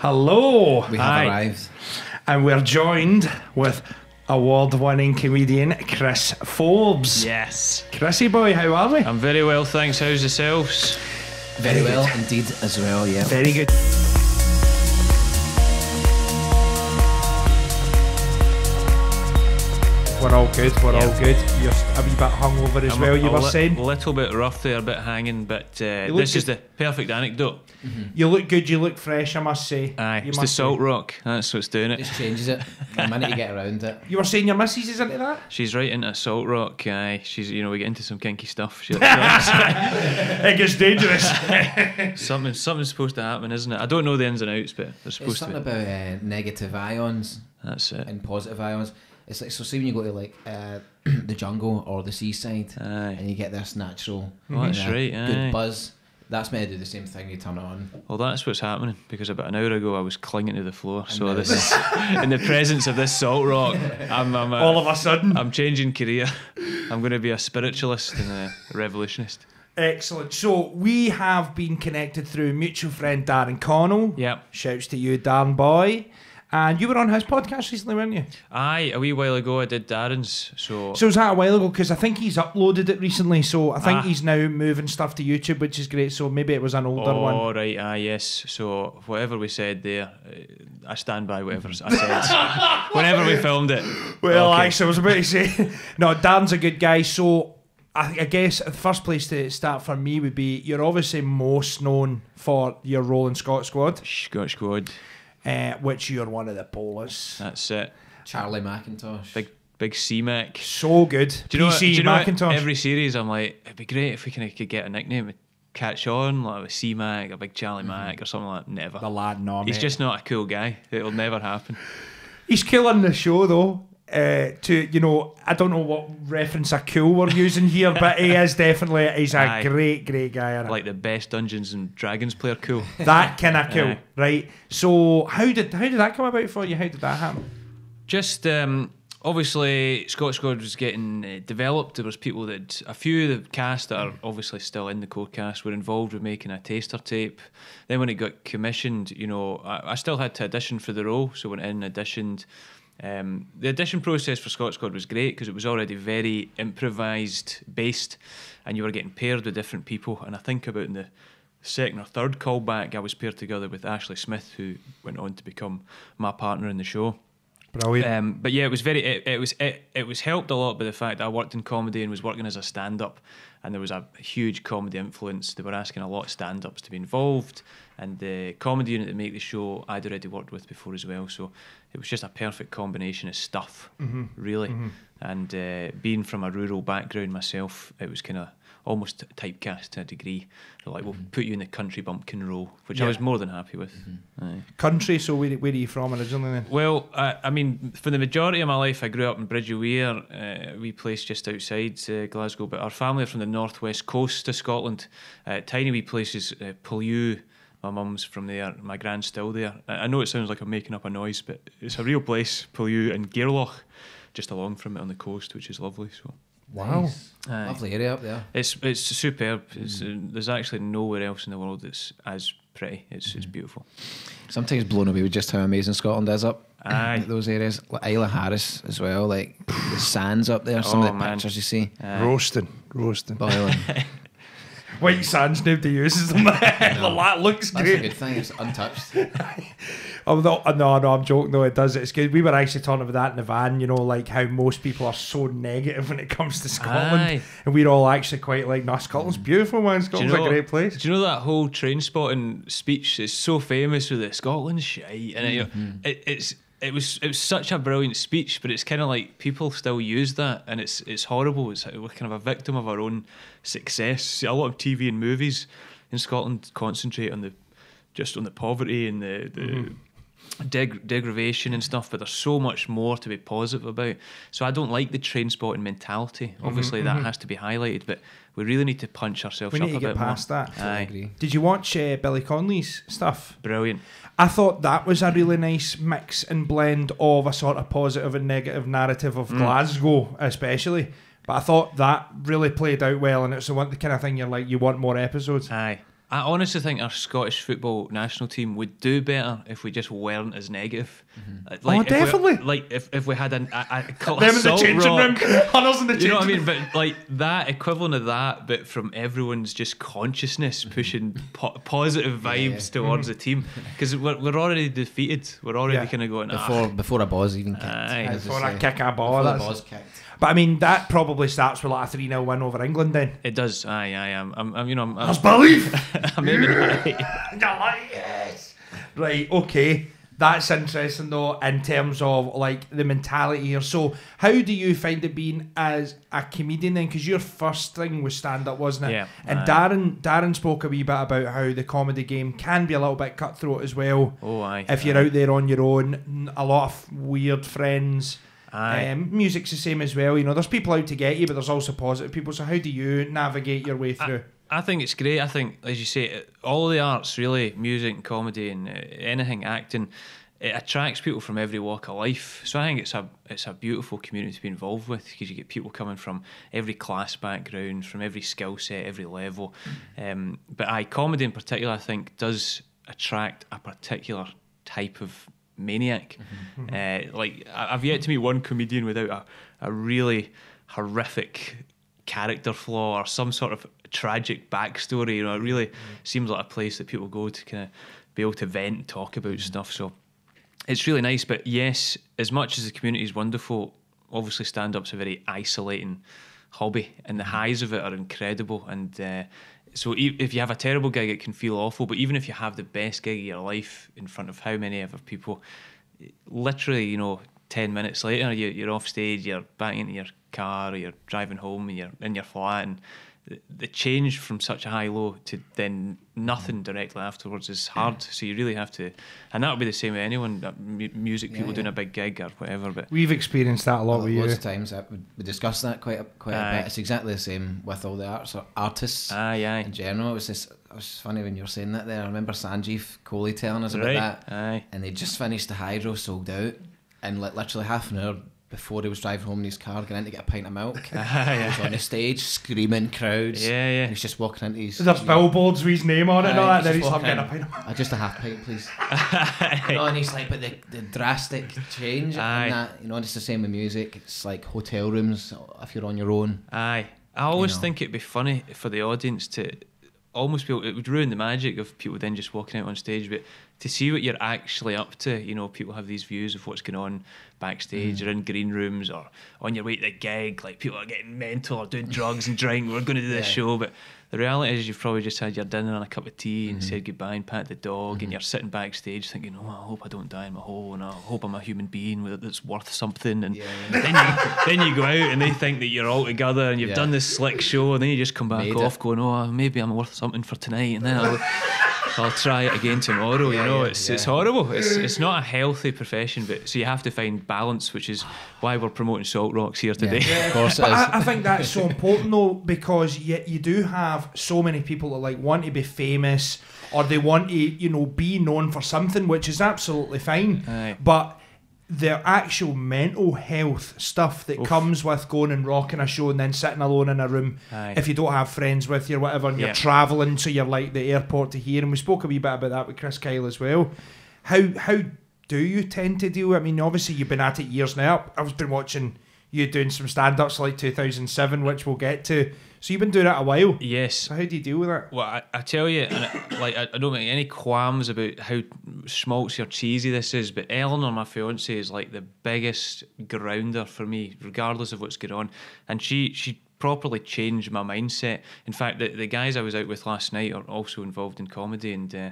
Hello. We have Hi. arrived. And we're joined with award winning comedian Chris Forbes. Yes. Chrissy boy, how are we? I'm very well, thanks. How's yourselves? Very well indeed as well, yeah. Very good. We're all good, we're all good. You're a wee bit hungover as I'm well, a, you a were li- saying. little bit rough there, a bit hanging, but uh, look this is the perfect anecdote. You look good, you look fresh, I must say. Aye, you it's the salt say. rock. That's what's doing it. Just changes it. The minute you get around it. You were saying your missus is into that? She's right into salt rock. Aye, she's you know we get into some kinky stuff. She likes It gets dangerous. something something's supposed to happen, isn't it? I don't know the ins and outs, but they're It's supposed to. something Be. about uh, negative ions That's it. and positive ions. It's like so. See when you go to like uh, the jungle or the seaside, Aye. and you get this natural, Oh, that's uh, right, good aye. buzz. That's meant to do the same thing. You turn it on. Well, that's what's happening because about an hour ago I was clinging to the floor. So now- this is in the presence of this salt rock. I'm I'm, a, all of a sudden. I'm changing career. I'm going to be a spiritualist and a revolutionist. Excellent. So we have been connected through mutual friend Darren Connell. Yep. Shouts to you, Darren boy. And you were on his podcast recently, weren't you? Aye, a wee while ago I did Darren's. So, So was that a while ago? Because I think he's uploaded it recently. So I think Ah. he's now moving stuff to YouTube, which is great. So maybe it was an older one. oh right, aye, yes. So whatever we said there, uh, I stand by whatever I said. Whenever we filmed it. Well, Okay. actually, I was about to say, no, Darren's a good guy. So I, I guess the first place to start for me would be you're obviously most known for your role in Scot Squad, Scotch Squad. Uh, which you're one of the Polish. That's it. Charlie McIntosh. Big big C Mac. So good. Do you know? what- PC do you know what? Every series, I'm like, it'd be great if we can could get a nickname, catch on like a C Mac, a big Charlie Mac, or something like that. Never. the lad, no, He's mate. just not a cool guy. It'll never happen. He's killing the show though. Uh, to you know, I don't know what reference a cool we're using here, but he is definitely he's a Aye. great, great guy. Like the best Dungeons and Dragons player, cool. that kind of cool, Aye. right? So how did how did that come about for you? How did that happen? Just um, obviously, Scot Squad was getting uh, developed. There was people that a few of the cast that are obviously still in the core cast were involved with making a taster tape. Then when it got commissioned, you know, I, I still had to audition for the role, so went in auditioned. Um, the audition process for Scot Squad was great because it was already very improvised based, and you were getting paired with different people. And I think about in the second or third callback, I was paired together with Ashley Smith, who went on to become my partner in the show. Brilliant. Um, but yeah, it was very. It, it was it, it was helped a lot by the fact that I worked in comedy and was working as a stand-up, and there was a huge comedy influence. They were asking a lot of stand-ups to be involved, and the comedy unit that make the show I'd already worked with before as well. So it was just a perfect combination of stuff, really. And uh, being from a rural background myself, it was kind of almost typecast to a degree. They're like, we'll put you in the country bumpkin role, which Yeah. I was more than happy with. Aye. Country. So where, where are you from originally? Then? Well, I, I mean, for the majority of my life, I grew up in Bridge of Weir, uh, a wee place just outside uh, Glasgow. But our family are from the northwest coast of Scotland, uh, tiny wee places, uh, Poolewe. My mum's from there, my grand's still there. I I know it sounds like I'm making up a noise, but it's a real place, Poolewe and Gairloch, just along from it on the coast, which is lovely. So Wow. Nice. Aye. Lovely area up there. it's it's superb. It's, uh, there's actually nowhere else in the world that's as pretty. It's it's beautiful. Sometimes blown away with just how amazing Scotland is up. Aye. those areas. Like Isla Harris as well. Like the sands up there. Some Oh, of the man. pictures you see. Aye. Roasting, roasting. Boiling. White sands nobody uses them. the lot looks That's a good thing. It's untouched. Oh no, uh, no, no, I'm joking. No, it does. It's good. We were actually talking about that in the van. You know, like how most people are so negative when it comes to Scotland, Aye. and we're all actually quite like, no, Scotland's mm. beautiful, man. Do you Scotland's know- a great place. Do you know that whole Trainspotting speech is so famous with it? Scotland's shite, and it, mm-hmm. it, it's it was it was such a brilliant speech, but it's kind of like people still use that, and it's it's horrible. It's we're kind of a victim of our own success. See, a lot of TV and movies in Scotland concentrate on the just on the poverty and the the. Mm-hmm. Deg- degradation and stuff, but there's so much more to be positive about. So I don't like the Trainspotting mentality. Obviously, that has to be highlighted, but we really need to punch ourselves We up need to a get bit past more. that. I agree. Did you watch uh, Billy Connolly's stuff? brilliant. I thought that was a really nice mix and blend of a sort of positive and negative narrative Mm. of Glasgow, especially. But I thought that really played out well, and it's the one the kind of thing you're like, you want more episodes. Aye. I honestly think our Scottish football national team would do better if we just weren't as negative. Uh, Oh, if we- definitely. like if, if we had an, a, a, a Them in the salt changing room, rock. huddles in the changing. You know what I mean? But like that equivalent of that, but from everyone's just consciousness pushing po- positive vibes towards the team because we're, we're already defeated. We're already Yeah. kind of going ah, Before before a ball's even kicked. Aye. Before I kick a ball, Before the that's- ball's kicked. But I mean, that probably starts with like a 3 0 win over England then. It does. Aye, aye. I'm, I'm, I'm you know, I'm, I'm, belief! I'm aiming high. Yes! Right, okay. That's interesting though, in terms of like the mentality here. So, how do you find it being as a comedian then? Because your first thing was stand up, wasn't it? Yeah, And aye. Darren, Darren spoke a wee bit about how the comedy game can be a little bit cutthroat as well. Oh, aye. If you're out there on your own, a lot of weird friends. Aye. Um, music's the same as well. You know, there's people out to get you, but there's also positive people. So, how do you navigate your way through? I think it's great. I think, as you say, all the arts really, music, and comedy, and uh, anything, acting, it attracts people from every walk of life. So I think it's a it's a beautiful community to be involved with because you get people coming from every class background, from every skill set, every level. Um, but I comedy in particular, I think, does attract a particular type of maniac. Mm-hmm. Mm-hmm. Uh, like I- I've yet to meet one comedian without a, a really horrific character flaw or some sort of tragic backstory. You know, it really mm-hmm. seems like a place that people go to kind of be able to vent and talk about stuff. So it's really nice. But yes, as much as the community is wonderful, obviously stand up's a very isolating hobby, and the highs of it are incredible. And uh, so if you have a terrible gig, it can feel awful. But even if you have the best gig of your life in front of how many other people, literally, you know, 10 minutes later, you, you're off stage, you're back into your car, or you're driving home, and you're in your flat, and the, the change from such a high low to then nothing directly afterwards is hard. So you really have to, and that would be the same with anyone, uh, mu- music people Yeah, doing a big gig or whatever. But We've experienced that a lot with you. Loads of times we- we discussed that quite a, quite a bit. It's exactly the same with all the arts artists aye, aye, in general. It was just it was funny when you were saying that there. I remember Sanjeev Kohli telling us about right, that, aye. and they just finished the hydro sold out, and li- literally half an hour before he was driving home in his car, going in to get a pint of milk. he was on the stage screaming crowds. Yeah, yeah. And he's just walking into his. There's billboards with his name on it and all that. Then he's he's just walking getting a pint of Uh, just a half pint, please. no, and he's like, but the, the drastic change Aye. in that, you know, and it's the same with music. It's like hotel rooms if you're on your own. Aye. I always know. think it'd be funny for the audience to almost be able, it would ruin the magic of people then just walking out on stage, but to see what you're actually up to, you know, people have these views of what's going on backstage mm. or in green rooms or on your way to the gig, like people are getting mental or doing drugs and drink we're going to do this Yeah. show, but the reality is you've probably just had your dinner and a cup of tea and mm-hmm. said goodbye and pat the dog and mm-hmm. you're sitting backstage thinking, oh, I hope I don't die in my hole and I hope I'm a human being that's worth something and Yeah, then you then you go out and they think that you're all together and you've Yeah. done this slick show and then you just come back Made off it. going, oh, maybe I'm worth something for tonight and then I'll, I'll try it again tomorrow. Yeah, you know, yeah, it's yeah. it's horrible. It's it's not a healthy profession, but so you have to find balance, which is why we're promoting Salt Rocks here today. Yeah, of course it But. I, I think that's so important though because you, you do have so many people that like want to be famous or they want to you know be known for something which is absolutely fine Aye. but the actual mental health stuff that comes with going and rocking a show and then sitting alone in a room Aye. if you don't have friends with you or whatever and you're travelling so you're like the airport to here and we spoke a wee bit about that with Chris Kyle as well. How how do you tend to deal? I mean obviously you've been at it years now. I've been watching you doing some stand-ups like 2007 which we'll get to so you've been doing it a while yes. so how do you deal with it Well, I, I tell you, and it, like I, I don't make any qualms about how schmaltzy or cheesy this is, but Eleanor, my fiance, is like the biggest grounder for me, regardless of what's going on, and she she properly changed my mindset. In fact, the, the guys I was out with last night are also involved in comedy, and uh,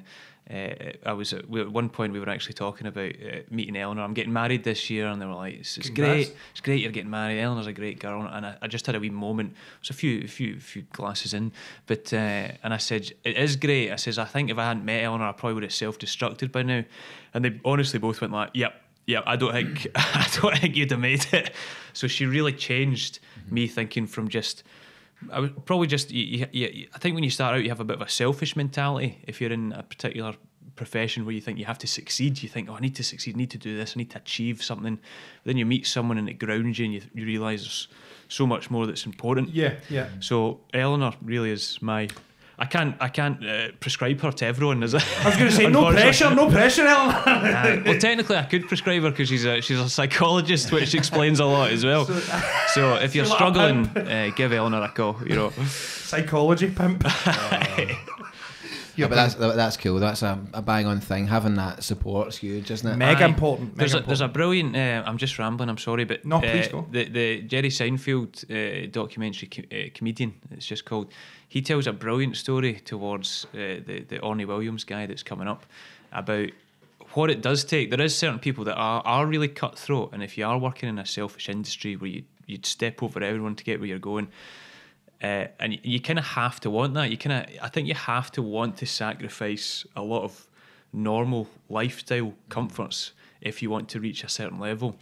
uh, I was at, we- at one point we were actually talking about uh, meeting Eleanor. I'm getting married this year, and they were like, "It's, it's great, it's great you're getting married. Eleanor's a great girl, and I, I just had a wee moment. It was a few, a few, few glasses in, but uh, and I said it is great. I says I think if I hadn't met Eleanor, I probably would have self-destructed by now. And they honestly both went like, "Yep, yep. I don't think, I don't think you'd have made it." So she really changed me thinking from just. I would probably just. You, you, I think when you start out, you have a bit of a selfish mentality. If you're in a particular profession where you think you have to succeed, you think, "Oh, I need to succeed. I need to do this. I need to achieve something." then you meet someone and it grounds you, and you, you realise there's so much more that's important. yeah yeah So Eleanor really is my I can't I can't uh, prescribe her to everyone. Is it? I was going to say no pressure, no pressure, Ellen. Uh, well, technically, I could prescribe her because she's a she's a psychologist, which explains a lot as well. So, if you're She's like a struggling, uh, give Eleanor a call. You know, Psychology pimp. Yeah, but that's that's cool. That's a, a bang on thing. Having that support's huge, isn't it? Mega Aye. important. Mega There's a, there's a brilliant. Uh, I'm just rambling. I'm sorry, but No, please uh, go. The the Jerry Seinfeld uh, documentary co- uh, comedian. It's just called. He tells a brilliant story towards uh, the the Orny Williams guy that's coming up about what it does take. There is certain people that are are really cutthroat, and if you are working in a selfish industry where you you'd step over everyone to get where you're going. Uh, and you, you kind of have to want that. You kind of, I think you have to want to sacrifice a lot of normal lifestyle comforts if you want to reach a certain level.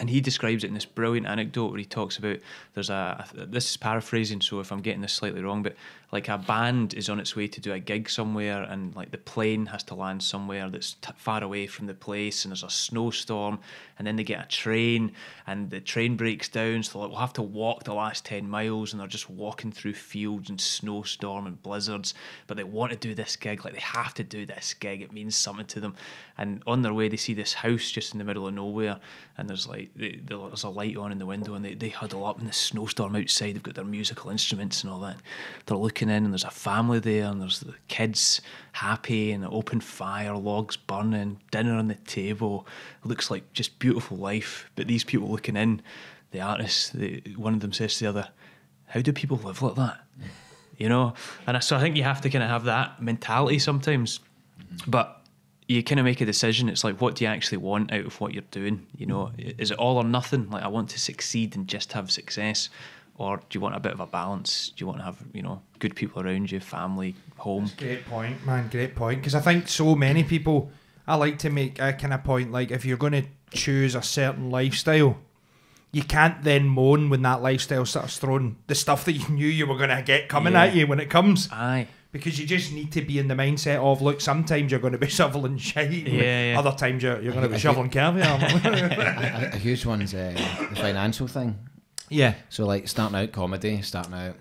And he describes it in this brilliant anecdote where he talks about there's a, this is paraphrasing, so if I'm getting this slightly wrong, but like a band is on its way to do a gig somewhere, and like the plane has to land somewhere that's t- far away from the place, and there's a snowstorm, and then they get a train, and the train breaks down, so like, we'll have to walk the last 10 miles, and they're just walking through fields and snowstorm and blizzards, but they want to do this gig, like they have to do this gig, it means something to them. And on their way, they see this house just in the middle of nowhere, and there's like they, there's a light on in the window, and they, they huddle up in the snowstorm outside. They've got their musical instruments and all that. They're looking in, and there's a family there, and there's the kids happy, and an open fire, logs burning, dinner on the table. It looks like just beautiful life. But these people looking in, the artists, they, one of them says to the other, "How do people live like that?" You know, and I- so I think you have to kind of have that mentality sometimes, mm-hmm. but you kind of make a decision. It's like, what do you actually want out of what you're doing? You know, is it all or nothing? Like, I want to succeed and just have success, or do you want a bit of a balance? Do you want to have, you know, good people around you, family, home? Great point, man. Great point. Because I think so many people, I like to make a kind of point like if you're going to choose a certain lifestyle, you can't then moan when that lifestyle starts throwing the stuff that you knew you were going to get coming Yeah. at you when it comes. Aye, Because you just need to be in the mindset of look, sometimes you're going to be shoveling shite, and Yeah, yeah. other times you're, you're going to be I shoveling caviar. a, a huge one's uh, the financial thing. Yeah, So like starting out comedy, starting out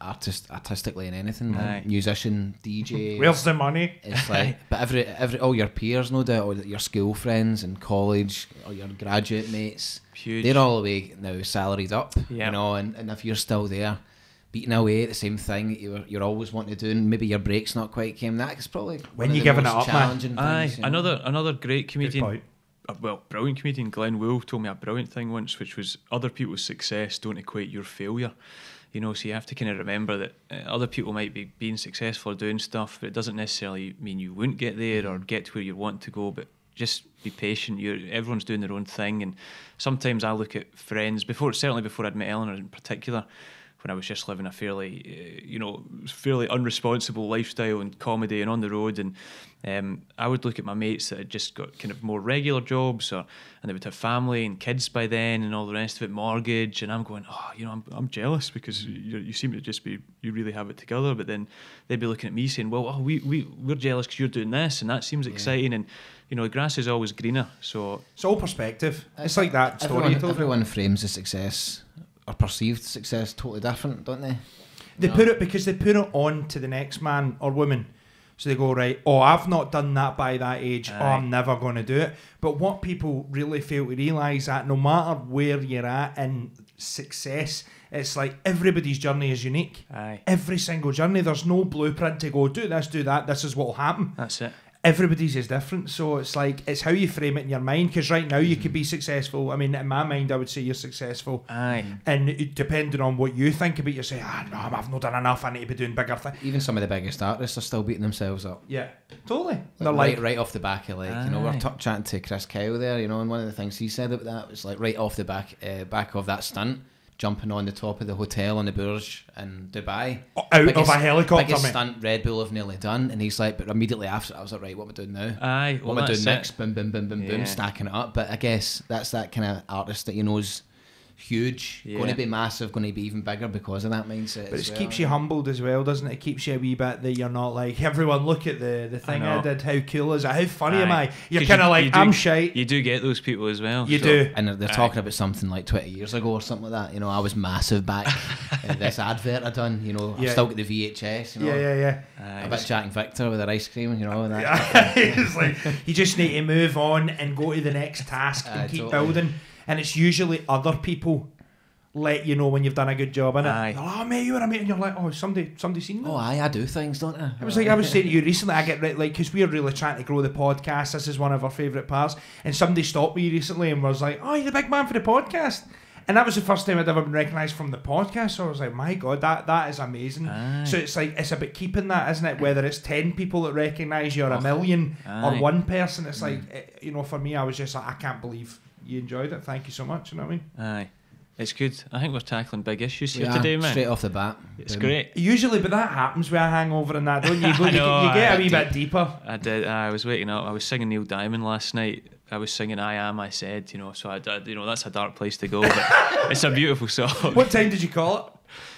artist artistically in anything, man. Aye. musician, DJ. where's the money? It's like, but every every all your peers, no doubt, all your school friends in college, all your graduate mates, huge. they're all away now, salaried up, Yeah. you know. And, and if you're still there, beating away at the same thing that you're you're always wanting to do, and maybe your break's not quite came, that is probably When one of you the giving most it up, man. challenging Aye, you know. another another great Good comedian. Uh, well, brilliant comedian Glenn Wool told me a brilliant thing once, which was other people's success don't equate your failure. You know, so you have to kind of remember that uh, other people might be being successful or doing stuff, but it doesn't necessarily mean you wouldn't get there or get to where you want to go. But just be patient. You're everyone's doing their own thing, and sometimes I look at friends before, certainly before I'd met Eleanor in particular. When I was just living a fairly, uh, you know, fairly unresponsible lifestyle and comedy and on the road, and um, I would look at my mates that had just got kind of more regular jobs, or and they would have family and kids by then, and all the rest of it, mortgage, and I'm going, oh, you know, I'm, I'm jealous because you, you seem to just be, you really have it together, but then they'd be looking at me saying, well, oh, we we we're jealous because you're doing this, and that seems exciting, and you know, the grass is always greener, so It's all perspective. It's like that story Everyone, you told me. everyone frames the success or perceived success totally different, don't they? They No. put it because they put it on to the next man or woman. So they go, right, oh, I've not done that by that age. Oh, I'm never going to do it. But what people really fail to realise that no matter where you're at in success, it's like everybody's journey is unique. aye, Every single journey, there's no blueprint to go, do this, do that, this is what will happen. that's it. Everybody's is different. So it's like, it's how you frame it in your mind. Because right now, you could be successful. I mean, in my mind, I would say you're successful. Aye, And it- depending on what you think about, you say, ah, no, I've not done enough. I need to be doing bigger things. Even some of the biggest artists are still beating themselves up. Yeah, totally. They're right, like, right off the back of like you know we Aye. we're t- chatting to Chris Kyle there, you know, and one of the things he said about that was like right off the back uh, back of that stunt, jumping on the top of the hotel on the Burj in Dubai. out of a helicopter, biggest mate. stunt Red Bull have nearly done, and he's like, but immediately after, I was like, right, what am I doing now? aye. What well, am I doing that's next? Boom, boom, boom, boom, Yeah. boom, stacking it up. But I guess that's that kind of artist that you know's huge, going to be massive, going to be even bigger because of that mindset. But as it well. keeps you humbled as well, doesn't it? It keeps you a wee bit that you're not like everyone. Look at the the thing I, know. did. How cool is it? How funny am I? You're kind of you- like you do- I'm shite. You do get those people as well. You so- do. And they're, they're talking about something like 20 years ago or something like that. You know, I was massive back in this advert I done. You know, Yeah. I've still got the VHS. You know, Yeah, yeah, yeah. Aye. a bit Jack and Victor with their ice cream. You know, and that. it's like you just need to move on and go to the next task and Aye, keep totally. building. And it's usually other people let you know when you've done a good job in it. Aye. Oh mate, you were a mate, and you're like, oh, somebody, somebody seen that. Oh, aye, I do things, don't I? It was like I was saying to you recently. I get like because we're really trying to grow the podcast. This is one of our favourite parts. And somebody stopped me recently and was like, "Oh, you're the big man for the podcast." And that was the first time I'd ever been recognised from the podcast. So I was like, "My God, that that is amazing." Aye. So it's like it's about keeping that, isn't it? Whether it's ten people that recognise you or a Oh. million or one person, it's like eh, you know. For me, I was just like, I can't believe you enjoyed it. Thank you so much. You know what I mean? Aye. It's good. I think we're tackling big issues here are, today, man. Straight off the bat. It's Boom. great. Usually, but that happens with a hangover and that, don't you? You, go, I you, know, you get a aye. wee bit deeper. I did. I was waking up. I was singing Neil Diamond last night. I was singing "I Am." I said, you know. So I, I- you know, that's a dark place to go, but it's a beautiful song. What time did you call it?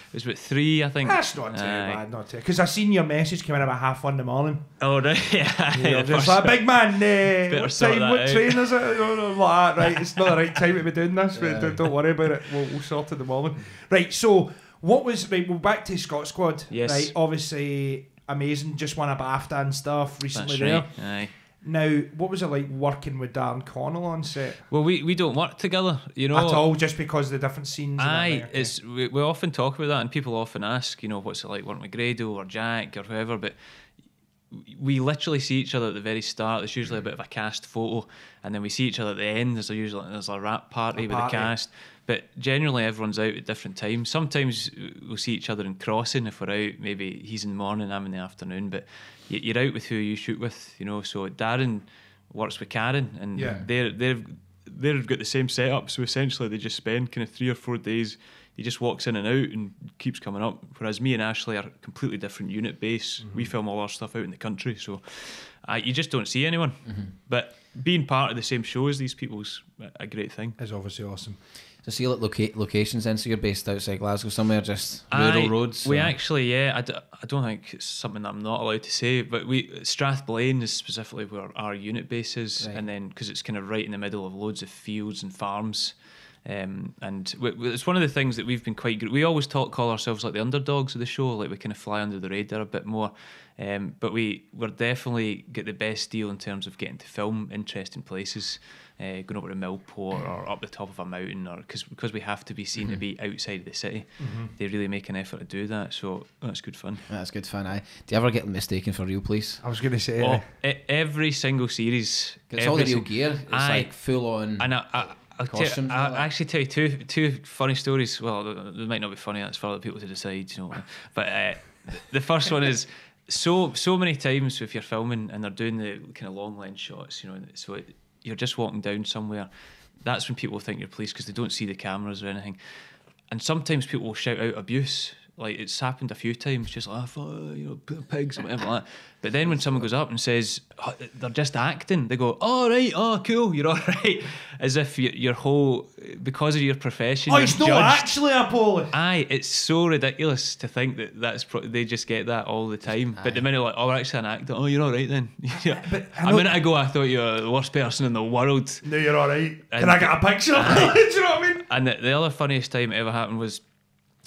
It was about three, I think. That's not too Aye. bad, not too. Because I seen your message come in about half one in the morning. Oh, right. yeah. You're just like, big man, uh, what sort time, that what out." train is it? I'm like, "Ah, right, it's not the right time to be doing this, but don't, don't worry about it. We'll, we'll sort it in the morning. Right, so what was, right, well, back to Scot Squad. Yes. Right, obviously amazing, just won a BAFTA and stuff recently That's there. right. Aye. Now, what was it like working with Darren Connell on set? Well, we, we don't work together, you know. At all, just because of the different scenes? Aye, it's we, we often talk about that, and people often ask, you know, what's it like working with Grado or Jack or whoever, but we literally see each other at the very start. There's usually a bit of a cast photo, and then we see each other at the end. There's a usually there's a rap party A with party. the cast, but generally everyone's out at different times. Sometimes we'll see each other in crossing if we're out. Maybe he's in the morning, I'm in the afternoon, but you're out with who you shoot with, you know. So Darren works with Karen, and Yeah. they're they've they've got the same setup. So essentially, they just spend kind of three or four days. He just walks in and out and keeps coming up. Whereas me and Ashley are completely different unit base. We film all our stuff out in the country, so uh, you just don't see anyone. But being part of the same show as these people is a great thing. It's obviously awesome. So see like loca- locations then, so you're based outside Glasgow somewhere, just rural Aye, roads. We or- actually, yeah, I, d- I don't think it's something that I'm not allowed to say, but we Strathblane is specifically where our unit base is, Right. and then because it's kind of right in the middle of loads of fields and farms. Um, and we, we- it's one of the things that we've been quite good. We always talk call ourselves like the underdogs of the show, like we kind of fly under the radar a bit more. Um, but we we're definitely get the best deal in terms of getting to film interesting places, uh, going over to Millport or up the top of a mountain, or because because we have to be seen to be outside of the city. They really make an effort to do that, so that's good fun. That's good fun. Aye. Do you ever get mistaken for real police? I was going to say, Oh, uh, e- every single series, It's all the real sing- gear. It's Aye. like full on. And I, I, I'll tell, I'll actually tell you two two funny stories. Well, they they might not be funny. That's for other people to decide. You know, but uh, the first one is so so many times if you're filming and they're doing the kind of long lens shots. You know, so it, you're just walking down somewhere. That's when people think you're police because they don't see the cameras or anything. And sometimes people will shout out abuse. Like it's happened a few times, just like, oh, fuck, you know, p- pigs or whatever like that. But then when someone goes up and says oh, they're just acting, they go, "All right, oh, cool, you're all right," as if your, your whole because of your profession. oh, you're it's not judged. actually a police. Aye, it's so ridiculous to think that that's pro- they just get that all the time. But the minute like, oh, we're actually an actor. Oh, you're all right then. yeah. But I a minute ago, I thought you were the worst person in the world. No, you're all right. Can I get a picture? Do you know what I mean? And the, the other funniest time it ever happened was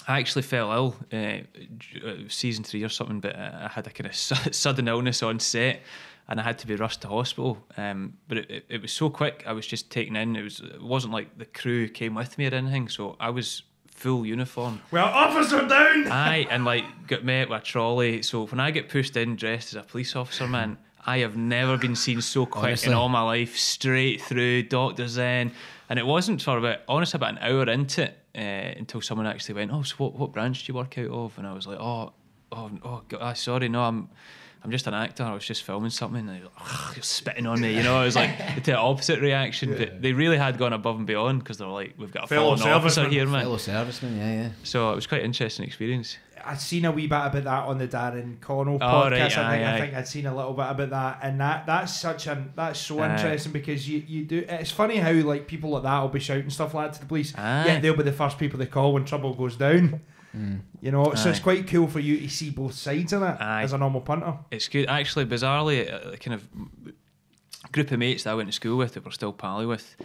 I actually fell ill, uh, uh, season three or something, but uh, I had a kind of su- sudden illness on set and I had to be rushed to hospital. Um, but it, it, it was so quick, I was just taken in. It, was, it wasn't like the crew came with me or anything, so I was full uniform. Well, officer down. Aye, and like got met with a trolley. So when I get pushed in dressed as a police officer, man, I have never been seen so quick Honestly. in all my life. Straight through, doctors in, and it wasn't for about honestly about an hour into it uh, until someone actually went, "Oh, so what, what branch do you work out of?" And I was like, "Oh, oh, oh, God, ah, sorry, no, I'm." I'm just an actor. I was just filming something, and they were like, "Ugh, you're spitting on me. You know, I was like the opposite reaction. But they really had gone above and beyond because they were like, "We've got a Fellow fallen officer serviceman. here, man." Fellow serviceman, yeah, yeah. So it was quite an interesting experience. I'd seen a wee bit about that on the Darren Connell Oh, podcast. right, I think aye, I think I'd seen a little bit about that, and that that's such an that's so Aye. interesting because you you do. It's funny how like people like that will be shouting stuff like that to the police. Aye. Yeah, they'll be the first people they call when trouble goes down. Mm. You know, so it's quite cool for you to see both sides of it Aye. as a normal punter. It's good. Actually, bizarrely, a a kind of group of mates that I went to school with that we're still pally with,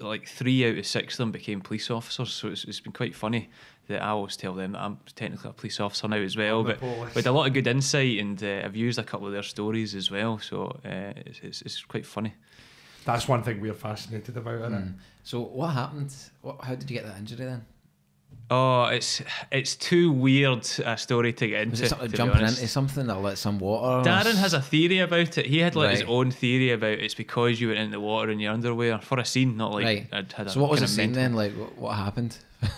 like three out of six of them became police officers. So it's, it's been quite funny that I always tell them that I'm technically a police officer now as well. But police. with a lot of good insight, and uh, I've used a couple of their stories as well. So uh, it's, it's, it's quite funny. That's one thing we're fascinated about, isn't it? Mm. So what happened? What, how did you get that injury then? Oh, it's it's too weird a story to get into. Was it something to be jumping honest. into something or let some water? Darren has a theory about it. He had like his own theory about it's because you went in the water in your underwear for a scene, not like right. I'd had a so what was the scene mental- then? Like what, what happened?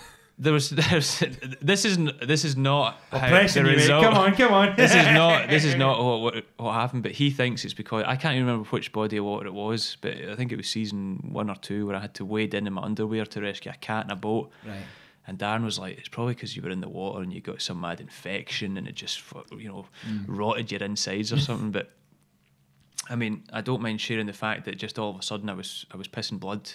There was there's this isn't this is not We're how the result. Come on, come on. This is not this is not what, what what happened. But he thinks it's because I can't even remember which body of water it was, but I think it was season one or two where I had to wade in in my underwear to rescue a cat in a boat. Right. And Darren was like, "It's probably because you were in the water and you got some mad infection and it just, you know, mm. rotted your insides or something." But I mean, I don't mind sharing the fact that just all of a sudden I was I was pissing blood,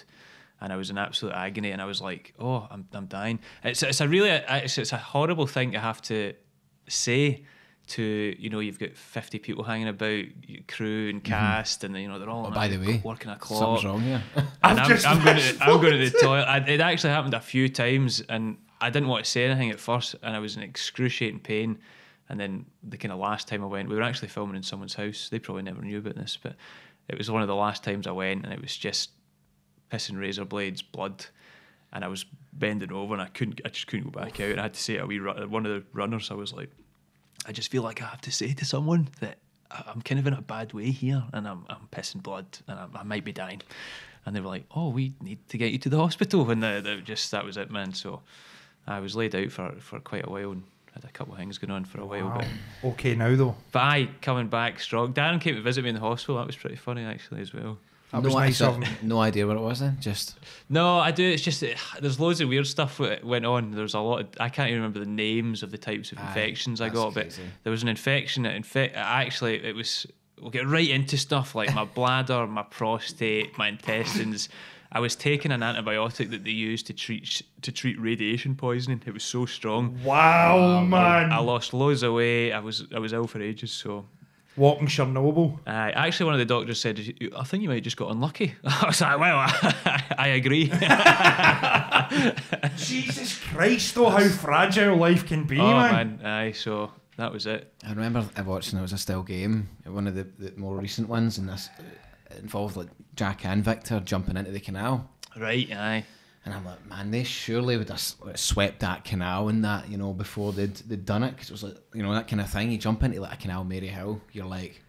and I was in absolute agony, and I was like, "Oh, I'm I'm dying." It's it's a really it's, it's a horrible thing to have to say to you know you've got 50 people hanging about crew and mm-hmm. cast and you know they're all Oh, by the way, working a clock something's wrong here. and I've I'm, just I'm going to I'm going to the toilet. I, it actually happened a few times, and I didn't want to say anything at first, and I was in excruciating pain. And then the kind of last time I went, we were actually filming in someone's house. They probably never knew about this, but it was one of the last times I went, and it was just pissing razor blades, blood, and I was bending over, and I couldn't, I just couldn't go back out. And I had to say to a wee ru- one of the runners, I was like, I just feel like I have to say to someone that I'm kind of in a bad way here and I'm, I'm pissing blood and I, I might be dying. And they were like, oh, we need to get you to the hospital. And they, they just that was it, man. So I was laid out for, for quite a while and had a couple of things going on for a while. But, Okay, now though. but I, coming back strong. Darren came to visit me in the hospital. That was pretty funny, actually, as well. That no, was nice of him. no idea what it was then. Just No, I do. It's just that there's loads of weird stuff that went on. There's a lot. Of, I can't even remember the names of the types of Aye, infections I got, crazy. but there was an infection that infect. Actually, it was. We'll get right into stuff like my bladder, my prostate, my intestines. I was taking an antibiotic that they used to treat to treat radiation poisoning. It was so strong. Wow, man. I lost loads of weight. I was I was ill for ages. So Walking Chernobyl. uh, actually, one of the doctors said, "I think you might have just got unlucky." I was like, "Well, I agree." Jesus Christ, though, how fragile life can be, oh man. man, aye. So that was it. I remember I watched, watching it was a still game, one of the, the more recent ones, and this involved like Jack and Victor jumping into the canal. Right, aye. And I'm like, man, they surely would have swept that canal and that, you know, before they'd, they'd done it. Because it was like, you know, that kind of thing. You jump into like a canal, Maryhill, you're like,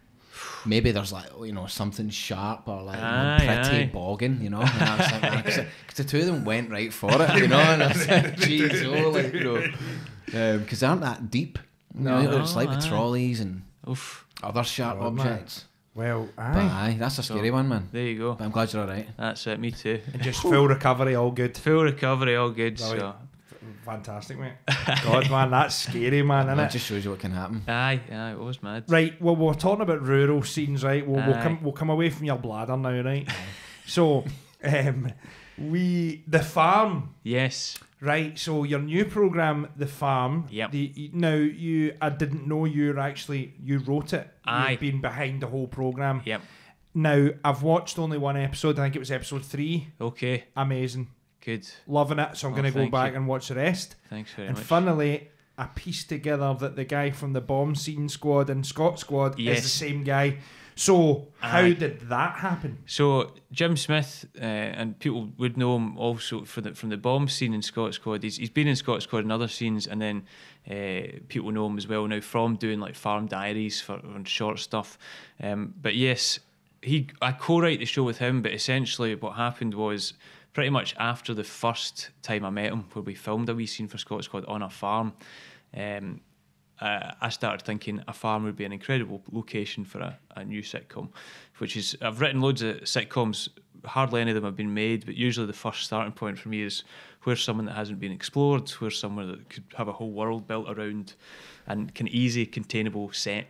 maybe there's like, you know, something sharp or like Aye, pretty aye. bogging, you know. Was like, because the two of them went right for it, you know. And I was like, geez, oh, like, you know, um, because they aren't that deep. You know, No, it's like with aye. trolleys and Oof. other sharp objects. man. Objects. Well, But aye. aye, that's a scary one, man. There you go. But I'm glad you're all right. That's it. Me too. And just full recovery, all good. Full recovery, all good. So, Fantastic, mate. God, man, that's scary, man, isn't That it? just shows you what can happen. aye, aye, it was mad. Right, well, we're talking about rural scenes, right? We'll, we'll come we'll come away from your bladder now, right? so, um, we the farm, Yes. Right? So your new program, the farm. Yep. The now you, I didn't know you were actually you wrote it. Aye. You've been behind the whole program. Yep. Now I've watched only one episode. I think it was episode three. Okay. Amazing, Good. loving it. So I'm Oh, going to go back you. and watch the rest. Thanks very and much. funnily, I pieced together that the guy from the bomb scene squad and Scot squad is the same guy. So how Aye. did that happen? So Jim Smith, uh, and people would know him also from the from the bomb scene in Scot Squad. He's, he's been in Scot Squad and other scenes, and then uh, people know him as well now from doing like Farm Diaries for on short stuff. Um, but yes, he I co-write the show with him. But essentially, what happened was pretty much after the first time I met him, where we filmed a wee scene for Scot Squad on a farm. Um, uh, I started thinking a farm would be an incredible location for a, a new sitcom, which is I've written loads of sitcoms hardly any of them have been made, but usually the first starting point for me is where's someone that hasn't been explored, where's somewhere that could have a whole world built around and can easy, containable set.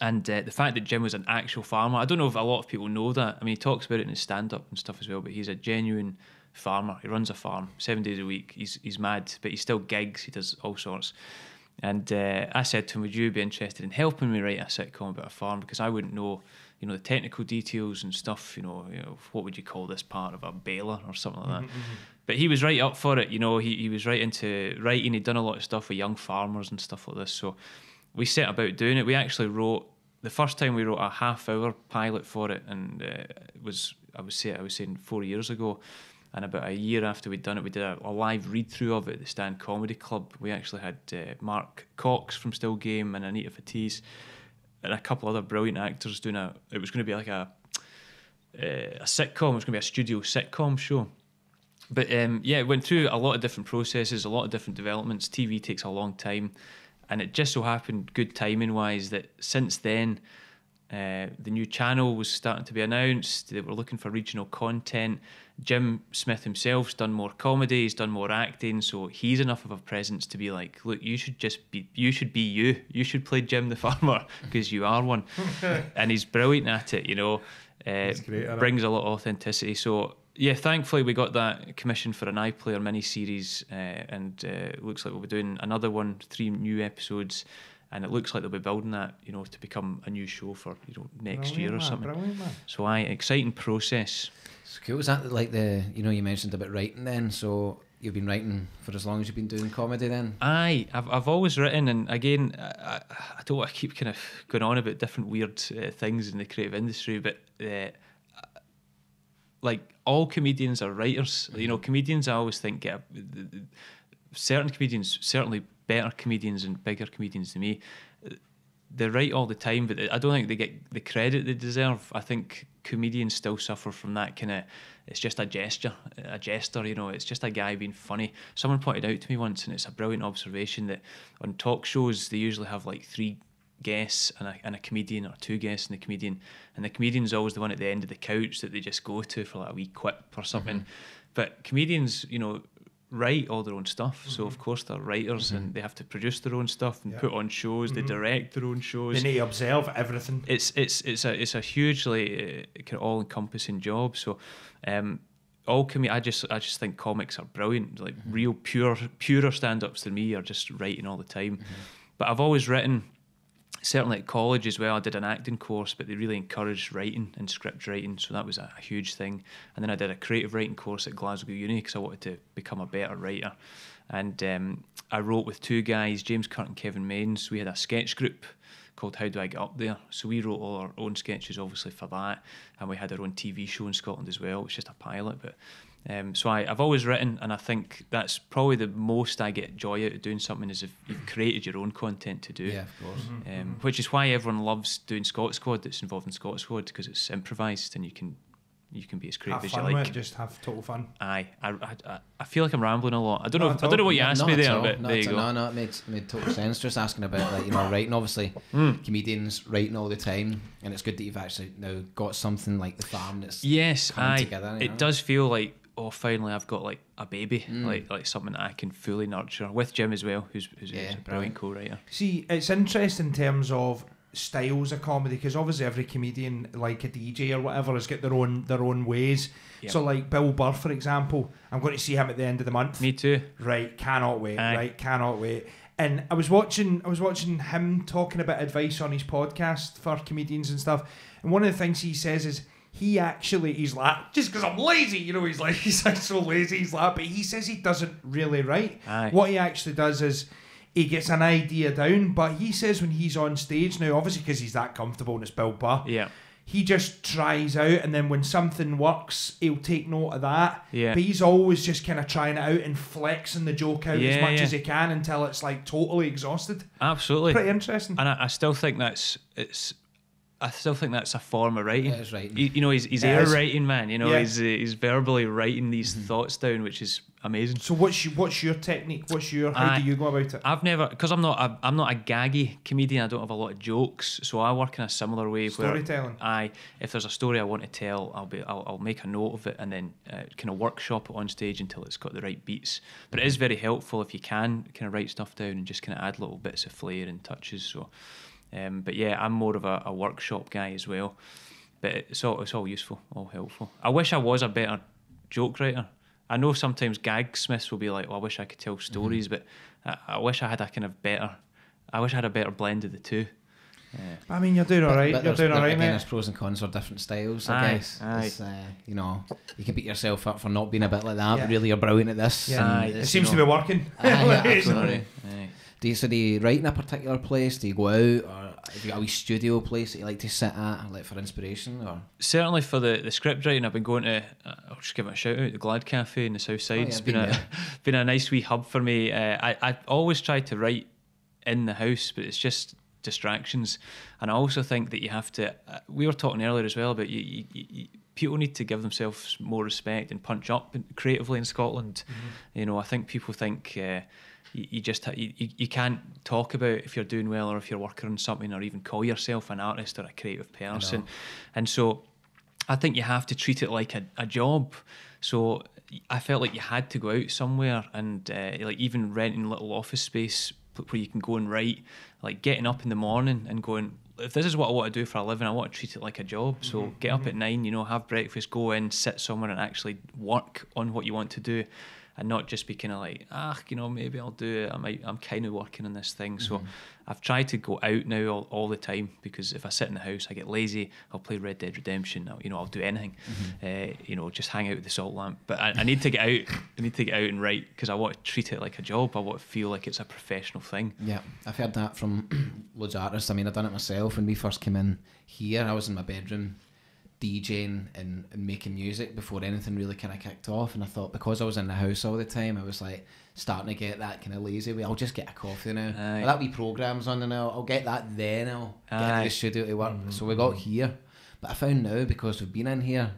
And uh, the fact that Jim was an actual farmer, I don't know if a lot of people know that. I mean, he talks about it in his stand up and stuff as well, but he's a genuine farmer. He runs a farm seven days a week. He's, he's mad, but he still gigs, he does all sorts. And uh, I said to him, Would you be interested in helping me write a sitcom about a farm? Because I wouldn't know, you know, the technical details and stuff, you know, you know what would you call this part of a baler or something like that. Mm-hmm. But he was right up for it, you know, he, he was right into writing. He'd done a lot of stuff with young farmers and stuff like this. So we set about doing it. We actually wrote the first time we wrote a half hour pilot for it, and uh, it was I was say I was saying four years ago, and about a year after we'd done it, we did a, a live read through of it at the Stand Comedy Club. We actually had uh, Mark Cox from Still Game and Anita Vettesse and a couple other brilliant actors doing a. It was going to be like a uh, a sitcom. It was going to be a studio sitcom show. But um, yeah, it went through a lot of different processes, a lot of different developments. TV takes a long time and it just so happened, good timing wise, that since then, uh, the new channel was starting to be announced. They were looking for regional content. Jim Smith himself's done more comedy. He's done more acting, so he's enough of a presence to be like, look, you should just be, you should be you. You should play Jim the farmer because you are one, and he's brilliant at it. You know, uh, great, brings a lot of authenticity. So yeah, thankfully we got that commission for an iPlayer mini series, uh, and uh, looks like we'll be doing another one, three new episodes, and it looks like they'll be building that, you know, to become a new show for you know next brilliant year or man, something. So, I exciting process. It's cool. Was that like the you know you mentioned about writing then? So you've been writing for as long as you've been doing comedy then? Aye, I've, I've always written, and again, I, I don't want to keep kind of going on about different weird uh, things in the creative industry, but uh, like all comedians are writers. You know, comedians I always think get a, certain comedians, certainly better comedians and bigger comedians than me. They're right all the time, but I don't think they get the credit they deserve. I think comedians still suffer from that kind of. It's just a gesture, a jester. You know, it's just a guy being funny. Someone pointed out to me once, and it's a brilliant observation that on talk shows they usually have like three guests and a, and a comedian or two guests and a comedian and the comedian's always the one at the end of the couch that they just go to for like a wee quip or something mm-hmm. but comedians you know write all their own stuff mm-hmm. so of course they're writers mm-hmm. and they have to produce their own stuff and yeah. put on shows they mm-hmm. direct their own shows they need to observe everything it's it's it's a it's a hugely uh, kind of all-encompassing job so um all com- I just I just think comics are brilliant like mm-hmm. real pure purer stand-ups than me are just writing all the time mm-hmm. but I've always written certainly at college as well, I did an acting course, but they really encouraged writing and script writing, so that was a, huge thing. And then I did a creative writing course at Glasgow Uni because I wanted to become a better writer. And um, I wrote with two guys, James Curt and Kevin Mains. We had a sketch group called How Do I Get Up There? So we wrote all our own sketches, obviously, for that. And we had our own TV show in Scotland as well. It was just a pilot, but um, so I, have always written, and I think that's probably the most I get joy out of doing something is if you've created your own content to do. Yeah, of course. Mm-hmm. Um, which is why everyone loves doing Scot Squad that's involved in Scot Squad because it's improvised and you can you can be as creative have as you like. It, just have total fun. Aye, I, I, I feel like I'm rambling a lot. I don't know. If, I don't know what you asked me there, but there you go. No, no, it made made total sense. Just asking about like you know writing. Obviously, mm. comedians writing all the time, and it's good that you've actually now got something like the farm that's yes, coming aye. together. It know? does feel like oh, finally I've got like a baby, mm. like like something that I can fully nurture with Jim as well, who's, who's, yeah, a brilliant co-writer. See, it's interesting in terms of styles of comedy because obviously every comedian, like a DJ or whatever, has got their own their own ways. Yep. So, like Bill Burr, for example, I'm going to see him at the end of the month. Me too. Right, cannot wait. Aye. Right, cannot wait. And I was watching, I was watching him talking about advice on his podcast for comedians and stuff. And one of the things he says is he actually he's like just because I'm lazy, you know. He's like he's like so lazy. He's like, but he says he doesn't really write. Aye. What he actually does is he gets an idea down, but he says when he's on stage now, obviously because he's that comfortable and it's Bill Burr. Yeah. He just tries out, and then when something works, he'll take note of that. Yeah. But he's always just kind of trying it out and flexing the joke out yeah, as much yeah. as he can until it's like totally exhausted. Absolutely. Pretty interesting. And I, I still think that's it's I still think that's a form of writing. It is writing. You, you know, he's, he's It air is. writing, man. You know, Yeah. he's he's verbally writing these Mm-hmm. thoughts down, which is amazing. So what's your, what's your technique? What's your how I- do you go about it? I've never because I'm not a, I'm not a gaggy comedian. I don't have a lot of jokes, so I work in a similar way. Storytelling. I, if there's a story I want to tell, I'll be I'll, I'll make a note of it and then uh, kind of workshop it on stage until it's got the right beats. But it is very helpful if you can kind of write stuff down and just kind of add little bits of flair and touches. So, um, but yeah, I'm more of a, a workshop guy as well. But it's all it's all useful, all helpful. I wish I was a better joke writer. I know sometimes gag smiths will be like, "Oh, I wish I could tell stories," but I, I wish I had a kind of better. I wish I had a better blend of the two. I mean, you're doing all right. But You're doing all right, there- right, again, mate. there's pros and cons for different styles, I Aye, guess. aye. Uh, you know, you can beat yourself up for not being a bit like that, Yeah. but really you're brilliant at this. Yeah. Aye. It seems you to be working. Aye, yeah, absolutely. Aye. Do you, so do you write in a particular place? Do you go out? Have you got a wee studio place that you like to sit at, like for inspiration? Or Certainly for the, the script writing, I've been going to. Uh, I'll just give it a shout out. The Glad Cafe in the South Side. Oh, yeah, it's been, been a been a nice wee hub for me. Uh, I I always try to write in the house, but it's just distractions. And I also think that you have to. Uh, we were talking earlier as well about you, you, you, people need to give themselves more respect and punch up creatively in Scotland. You know, I think people think. Uh, you, you just you, you can't talk about if you're doing well or if you're working on something or even call yourself an artist or a creative person and so I think you have to treat it like a, a job. So I felt like you had to go out somewhere and uh, like even renting little office space where you can go and write, like getting up in the morning and going. If this is what I want to do for a living, I want to treat it like a job. So get up at nine, you know, have breakfast, go in, sit somewhere, and actually work on what you want to do, and not just be kind of like, ah, you know, maybe I'll do it. I might, I'm kind of working on this thing. So I've tried to go out now all, all the time because if I sit in the house, I get lazy. I'll play Red Dead Redemption. I'll, you know, I'll do anything. Uh, you know, just hang out with the salt lamp. But I, I need to get out. I need to get out and write because I want to treat it like a job. I want to feel like it's a professional thing. yeah, I've heard that from loads of artists. I mean, I've done it myself. When we first came in here, I was in my bedroom DJing and, and making music before anything really kind of kicked off. And I thought because I was in the house all the time, I was like starting to get that kind of lazy way. I'll just get a coffee now. Aye. Well, that wee program's on and I'll, I'll get that then. I'll get into the studio to work. Mm-hmm. So we got here. But I found now because we've been in here,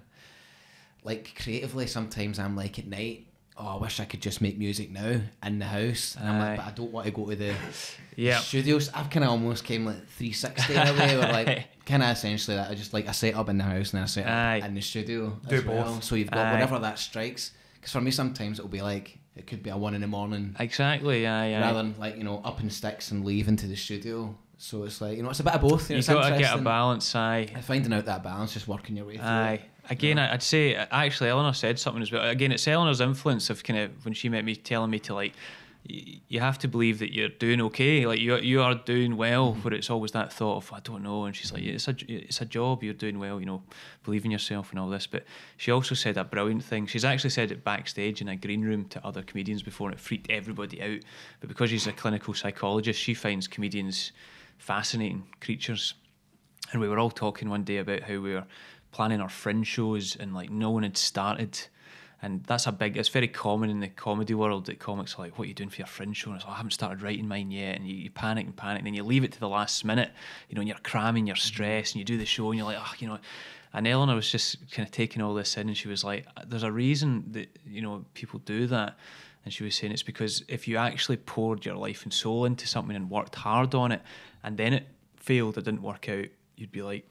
like creatively, sometimes I'm like at night. Oh, I wish I could just make music now in the house. And I'm like, but I don't want to go to the Yeah. studios. I've kind of almost came like 360 in a way, where like kind of essentially that I just like I set up in the house and I set up Aye. in the studio Do as well. both. So you've got Aye. whatever that strikes. Because for me, sometimes it'll be like it could be a one in the morning Exactly. Aye, aye. rather than like you know up in sticks and leave into the studio. So it's like you know it's a bit of both. You've It's got to get a balance. Aye. Finding out that balance, just working your way through. Aye. it. Again, I- I'd say actually Eleanor said something as well. Again, it's Eleanor's influence of kind of when she met me telling me to like y- you have to believe that you're doing okay, like you you are doing well. Mm-hmm. Where it's always that thought of I don't know, and she's like it's a it's a job, you're doing well, you know, believe in yourself and all this. But she also said a brilliant thing. She's actually said it backstage in a green room to other comedians before, and it freaked everybody out. But because she's a clinical psychologist, she finds comedians fascinating creatures. And we were all talking one day about how we were planning our fringe shows and like no one had started. And that's a big, it's very common in the comedy world that comics are like, what are you doing for your fringe show? And it's like, I haven't started writing mine yet. And you, you panic and panic. And then you leave it to the last minute, you know, and you're cramming, you're stressed, and you do the show and you're like, oh, you know. And Eleanor was just kind of taking all this in and she was like, there's a reason that, you know, people do that. And she was saying it's because if you actually poured your life and soul into something and worked hard on it and then it failed it didn't work out, you'd be like,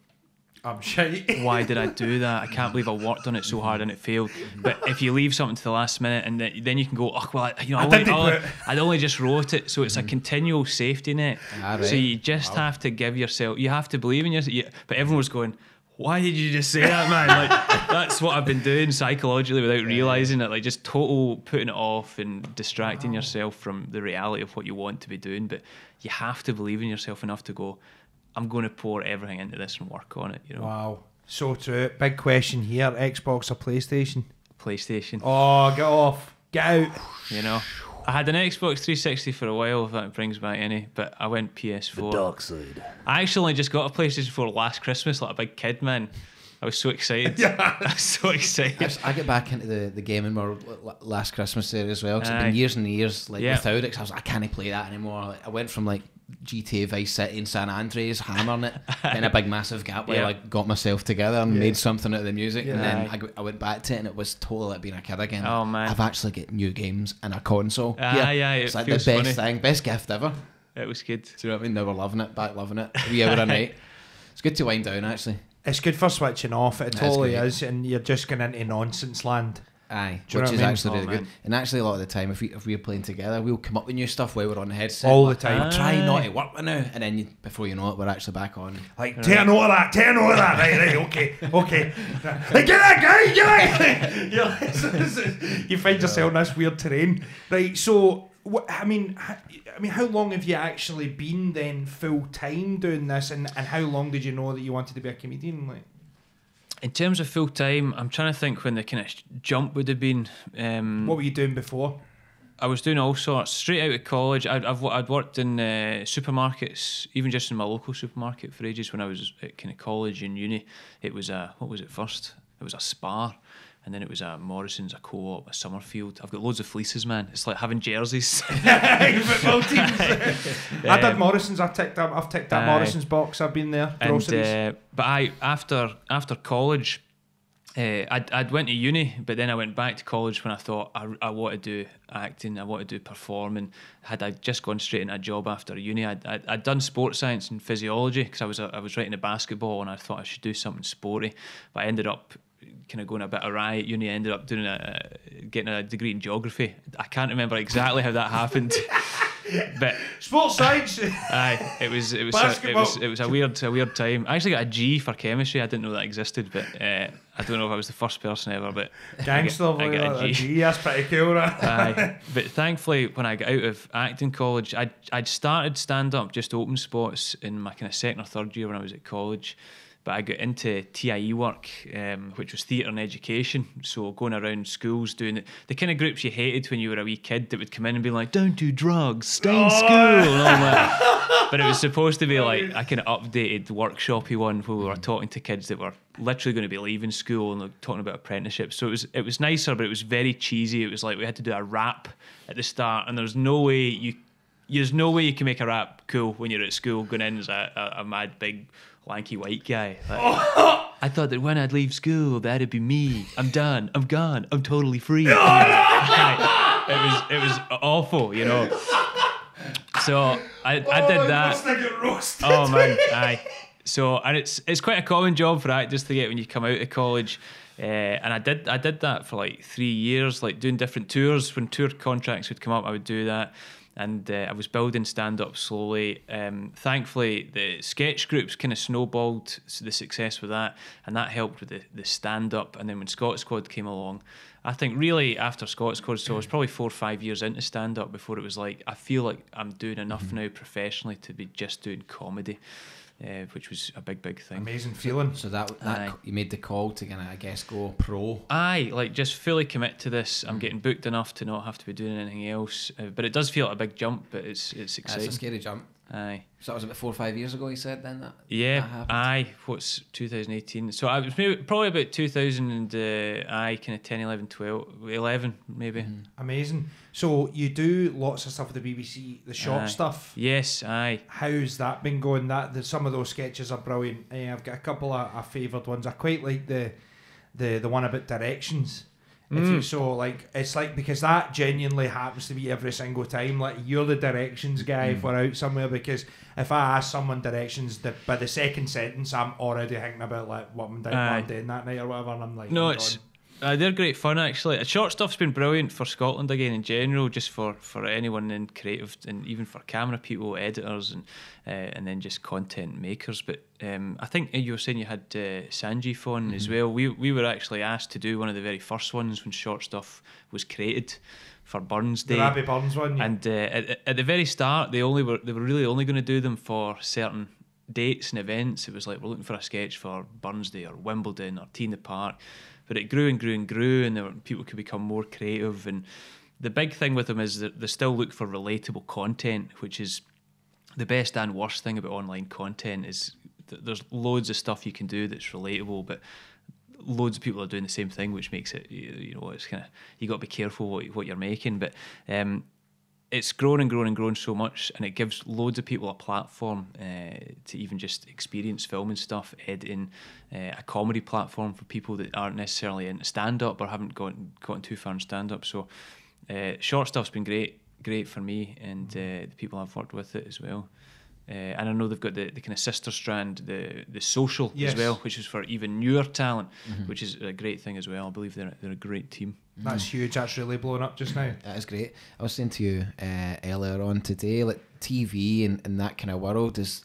I'm shite. why did I do that? I can't believe I worked on it so hard and it failed. But if you leave something to the last minute and then, then you can go, oh well, I, you know, I, I only, didn't I, only, I only just wrote it, so it's a continual safety net. Ah, So you just have to give yourself, you have to believe in yourself. You, but everyone was going. Why did you just say that, man? Like that's what I've been doing psychologically without realizing it. Like just total putting it off and distracting yourself from the reality of what you want to be doing. But you have to believe in yourself enough to go. I'm going to pour everything into this and work on it. You know, Wow. So true. Big question here: Xbox or PlayStation? PlayStation. Oh, get off. Get out. You know, I had an Xbox 360 for a while, if that brings back any, but I went PS4. dark side. I actually only just got a PlayStation 4 last Christmas, like a big kid, man. I was so excited. I was so I, excited. just- I get back into the, the gaming world l- l- last Christmas there as well because it's Aye. been years and years like Yeah. without it. 'cause I was like, I can't play that anymore. Like, I went from like GTA Vice City and San Andreas, hammering it in a big massive gap where Yeah. I got myself together and Yeah. made something out of the music. And then I, I went back to it and it was totally like being a kid again. Oh, man. I've actually got new games and a console. Aye, yeah, it's it like the best funny. thing, best gift ever. It was good. Do you know what I mean? They were loving it, back loving it. Wee hour a night. It's good to wind down actually. It's good for switching off. It totally is, and you're just going into nonsense land. Aye, Do you know which what is I mean? actually Oh, really good. man. And actually, a lot of the time, if we if we're playing together, we'll come up with new stuff while we're on the headset. All the Like, time. "We're trying not to work with now, and then you, before you know it, we're actually back on. Like, take a note of that, take a note of that. Right, right, okay, okay. Like, get that guy, get that You're like- so- so- You find yourself in this weird terrain. Right, so, what, I mean, h- I mean, how long have you actually been then full time doing this, and, and how long did you know that you wanted to be a comedian? Like, In terms of full time, I'm trying to think when the kind of jump would have been. Um, what were you doing before? I was doing all sorts. Straight out of college, I'd, I've, I'd worked in uh, supermarkets, even just in my local supermarket for ages when I was at kind of college and uni. It was a, what was it first? It was a Spar. And then it was a Morrison's, a co-op, a Somerfield. I've got loads of fleeces, man. It's like having jerseys. Football teams. I did Morrison's. I ticked up. I've ticked that Aye. Morrison's box. I've been there. and, Groceries. uh, but I after after college, uh, I'd, I'd went to uni, but then I went back to college when I thought I, I want to do acting, I want to do performing. Had I just gone straight into a job after uni, I'd, I'd, I'd done sports science and physiology because I was a, I was writing a basketball and I thought I should do something sporty, but I ended up kind of going a bit awry at uni. I ended up doing a getting a degree in geography. I can't remember exactly how that happened, but Sports science. Aye, it was it was a, it was it was a weird a weird time. I actually got a G for chemistry. I didn't know that existed, but uh, I don't know if I was the first person ever. But Gangster. I got, I got a G. G. That's pretty cool. Right? Aye, but thankfully, when I got out of acting college, I I'd started stand up just open spots in my kind of second or third year when I was at college. But I got into TIE work, um, which was theatre and education. So going around schools doing it, the kind of groups you hated when you were a wee kid that would come in and be like, "Don't do drugs, stay in school," and all that. But it was supposed to be like a kind of updated workshopy one where we were talking to kids that were literally going to be leaving school and like, talking about apprenticeships. So it was it was nicer, but it was very cheesy. It was like we had to do a rap at the start, and there's no way you there's no way you can make a rap cool when you're at school going in as a, a, a mad big lanky white guy. Like, I thought that when I'd leave school, that'd be me. I'm done. I'm gone. I'm totally free. And you're like, "Right." it was it was awful, you know. So I, I did that. Oh man, aye. So and it's it's quite a common job for actors to get when you come out of college. Uh, and I did I did that for like three years, like doing different tours. When tour contracts would come up, I would do that. And uh, I was building stand up slowly. Um, thankfully, the sketch groups kind of snowballed the success with that, and that helped with the, the stand up. And then when Scot Squad came along, I think really after Scot Squad, so I was probably four or five years into stand up before it was like I feel like I'm doing enough now professionally to be just doing comedy, uh, which was a big big thing. Amazing feeling. So that, that you made the call to kind of, I guess, go pro. Aye, like just fully commit to this. I'm getting booked enough to not have to be doing anything else. Uh, but it does feel like a big jump, but it's it's exciting. That's a scary jump. Aye. So that was about four or five years ago. He said then that. Yeah, that happened? aye. What's 2018? So I was maybe probably about 2000 and uh, aye, kind of 10, 11, 12, 11 maybe. Mm-hmm. Amazing. So you do lots of stuff with the BBC, the shop Aye. stuff. Yes, aye. How's that been going? That the, some of those sketches are brilliant. Eh, I've got a couple of, of favoured ones. I quite like the the the one about directions. If Mm. you so like it's like because that genuinely happens to be every single time. Like you're the directions guy Mm. if we're out somewhere. Because if I ask someone directions, the, by the second sentence, I'm already thinking about like what I'm doing, what I'm doing that night or whatever, and I'm like, No, oh it's God. Uh, they're great fun actually. Short stuff's been brilliant for Scotland again in general, just for, for anyone in creative and even for camera people, editors, and uh, and then just content makers. But um, I think you were saying you had uh, Sanjeev on as well. We we were actually asked to do one of the very first ones when short stuff was created for Burns Day. the Day. Burns one. yeah. And uh, at, at the very start, they only were they were really only going to do them for certain dates and events. It was like we're looking for a sketch for Burns Day or Wimbledon or T in the Park, but it grew and grew and grew, and were, people could become more creative. And the big thing with them is that they still look for relatable content, which is the best and worst thing about online content is th- there's loads of stuff you can do that's relatable, but loads of people are doing the same thing, which makes it you know it's kind of you got to be careful what what you're making. But um, it's grown and grown and grown so much, and it gives loads of people a platform uh, to even just experience film and stuff, editing, uh, a comedy platform for people that aren't necessarily into stand up or haven't gotten gotten too far in stand up. So, uh, short stuff's been great, great for me and uh, the people I've worked with it as well. Uh, and I know they've got the, the kind of sister strand, the the social Yes. as well, which is for even newer talent, which is a great thing as well. I believe they're they're a great team. That's huge. That's really blowing up just now. That is great. I was saying to you uh, earlier on today, like TV and, and that kind of world is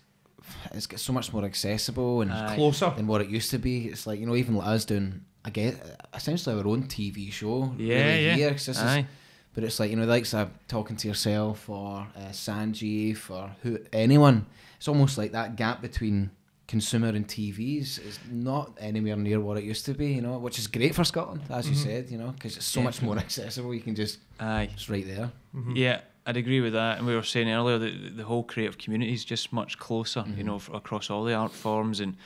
it's got so much more accessible and Aye. Closer. than what it used to be. It's like you know, even like us doing, I guess, essentially our own TV show. Yeah, really yeah. Here, is- but it's like you know, the likes of talking to yourself or uh, Sanjeev or who anyone. It's almost like that gap between consumer and TVs is not anywhere near what it used to be. You know, which is great for Scotland, as you said. You know, because it's so much more accessible. You can just Aye. it's right there. Yeah, I'd agree with that. And we were saying earlier that the whole creative community is just much closer, Mm-hmm. you know, f- across all the art forms. And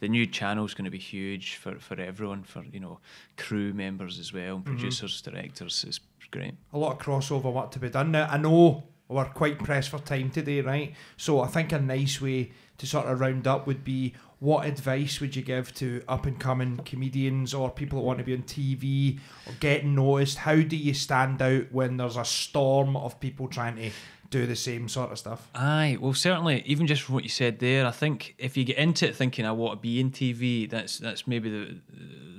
the new channel is going to be huge for, for everyone, for, you know, crew members as well, Mm-hmm. producers, directors. It's great. a lot of crossover work to be done now. I know we're quite pressed for time today, right? So I think a nice way to sort of round up would be what advice would you give to up and coming comedians or people that want to be on TV or getting noticed? How do you stand out when there's a storm of people trying to do the same sort of stuff? Aye, well, certainly, even just from what you said there, I think if you get into it thinking I want to be in TV, that's that's maybe the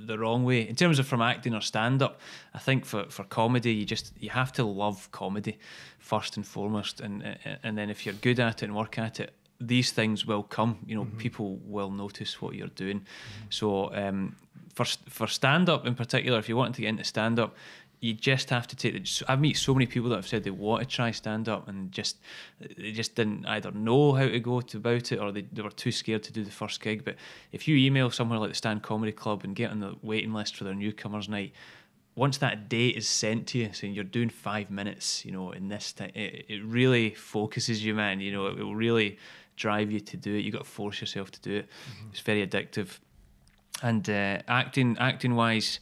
the wrong way. In terms of from acting or stand up, I think for, for comedy, you just you have to love comedy first and foremost, and and then if you're good at it and work at it, these things will come. You know, people will notice what you're doing. So um, for for stand up in particular, if you want to get into stand up, you just have to take it. I meet so many people that have said they want to try stand up and just they just didn't either know how to go to about it or they, they were too scared to do the first gig. But if you email somewhere like the Stand Comedy Club and get on the waiting list for their newcomers night, once that date is sent to you saying you're doing five minutes, you know, in this time, it, it really focuses you, man. You know, it will really drive you to do it. You got to force yourself to do it. It's very addictive and uh, acting acting wise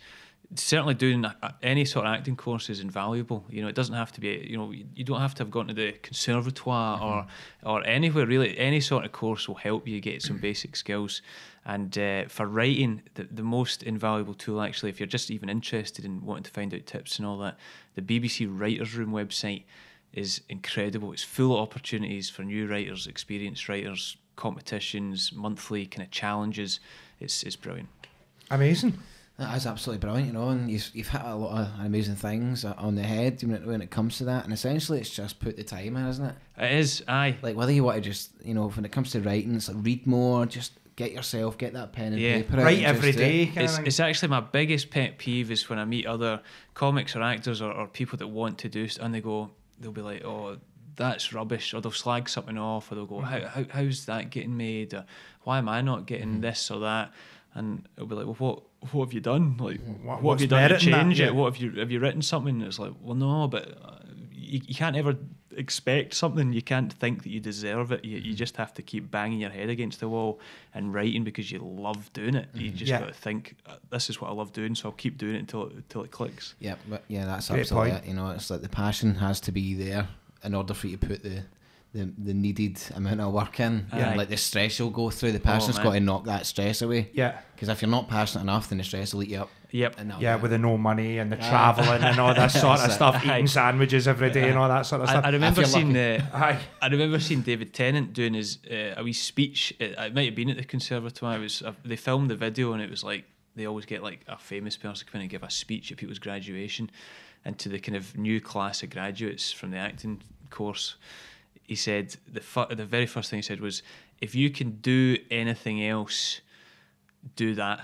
certainly doing a- any sort of acting course is invaluable. You know it doesn't have to be you know you don't have to have gone to the conservatoire or or anywhere really. Any sort of course will help you get some basic skills. And uh, for writing the, the most invaluable tool actually if you're just even interested in wanting to find out tips and all that the BBC Writers Room website is incredible. It's full of opportunities for new writers experienced writers competitions monthly kind of challenges. It's, it's brilliant. Amazing. That is absolutely brilliant, you know, and you've, you've hit a lot of amazing things uh, on the head when it, when it comes to that. And essentially, it's just put the time in, isn't it? It is, aye. Like, whether you want to just, you know, when it comes to writing, it's like read more, just get yourself, get that pen and Yeah. paper out. Right and every just do it. It's, it's actually my biggest pet peeve is when I meet other comics or actors or, or people that want to do st- and they go, they'll be like, oh, that's rubbish, or they'll slag something off, or they'll go, how, how, how's that getting made, or why am I not getting mm-hmm. this or that? And it'll be like, well, what what have you done? Like, What- what, have you done to merit in that? change Yeah. it? What have you have you written something? And it's like, well, no, but uh, you, you can't ever expect something. You can't think that you deserve it. You, you just have to keep banging your head against the wall and writing because you love doing it. You just Yeah. got to think, uh, this is what I love doing, so I'll keep doing it until it, until it clicks. Yeah, but yeah, that's Great absolutely point. it. You know, it's like the passion has to be there in order for you to put the the, the needed amount of work in. Aye. And like the stress you'll go through, the passion's man. got to knock that stress away. Yeah. Because if you're not passionate enough, then the stress will eat you up. Yep. And Yeah, with it. the no money and the Aye. travelling and all that sort of stuff, Aye. eating sandwiches every day and all that sort of I, stuff. I remember seeing lucky. the. Aye. I remember seeing David Tennant doing his uh, a wee speech. It, it might have been at the conservatoire. It was uh, they filmed the video and it was like they always get like a famous person come in and give a speech at people's graduation, and to the kind of new class of graduates from the acting course, he said the fu- the very first thing he said was, "If you can do anything else, do that."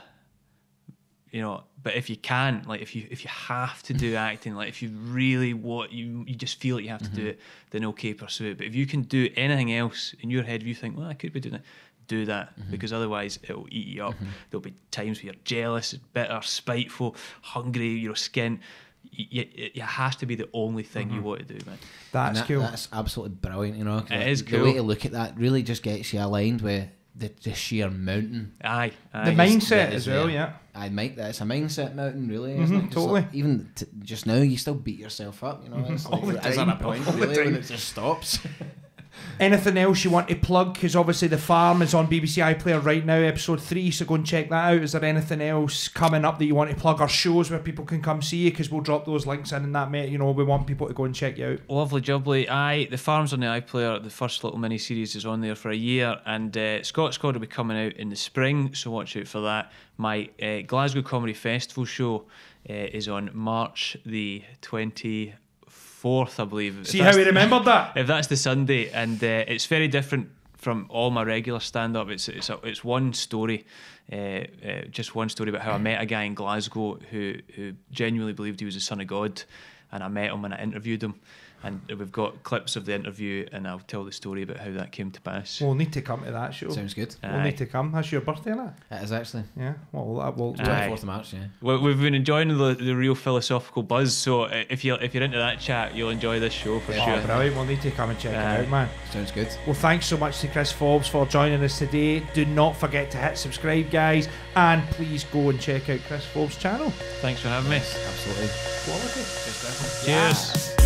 you know but if you can't like if you if you have to do acting like if you really want you you just feel like you have to do mm-hmm. it then okay pursue it. But if you can do anything else in your head if you think well i could be doing it do that mm-hmm. because otherwise it'll eat you up. Mm-hmm. There'll be times where you're jealous bitter spiteful hungry your skin you, it, it has to be the only thing you want to do man That's that- cool. That's absolutely brilliant, you know. It like, is The way to look at that really just gets you aligned with the, the sheer mountain. Aye, aye. the mind- mindset as is well, there. yeah. I make that. It's a mindset mountain, really. Isn't Mhm, it? 'Cause, totally. like, even t- just now, you still beat yourself up. You know, it's All like, the is there time, a point all the really when time. it just stops? Anything else you want to plug? Because obviously the farm is on BBC iPlayer right now, episode three. So go and check that out. Is there anything else coming up that you want to plug? Or shows where people can come see you? Because we'll drop those links in and that, mate. You know, we want people to go and check you out. Lovely jubbly. Aye, the farms on the iPlayer, the first little mini series is on there for a year, and uh, Scot Squad will be coming out in the spring, so watch out for that. My uh, Glasgow Comedy Festival show uh, is on March the 24th, I believe. See how he remembered that? if that's the Sunday, and uh, it's very different from all my regular stand up. It's it's a, it's one story, uh, uh, just one story about how I met a guy in Glasgow who who genuinely believed he was the son of God, and I met him and I interviewed him, and we've got clips of the interview, and I'll tell the story about how that came to pass. We'll need to come to that show. Sounds good. We'll Aye. need to come. That's your birthday, innit? It is actually Yeah. Well, that will. Aye. twenty fourth of March. Yeah. We- We've been enjoying the, the real philosophical buzz, so uh, if you if you're into that chat, you'll enjoy this show for Oh, sure. brilliant. We'll need to come and check Aye. it out, man. Sounds good. Well, thanks so much to Chris Forbes for joining us today. Do not forget to hit subscribe, guys, and please go and check out Chris Forbes' channel. Thanks for having me. Absolutely. Quality. Cheers.